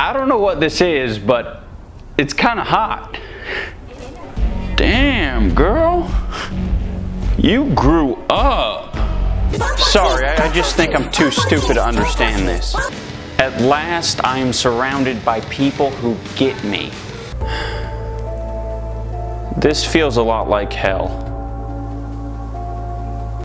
I don't know what this is, but it's kind of hot. Damn, girl. You grew up. Sorry, I, I just think I'm too stupid to understand this. At last, I am surrounded by people who get me. This feels a lot like hell.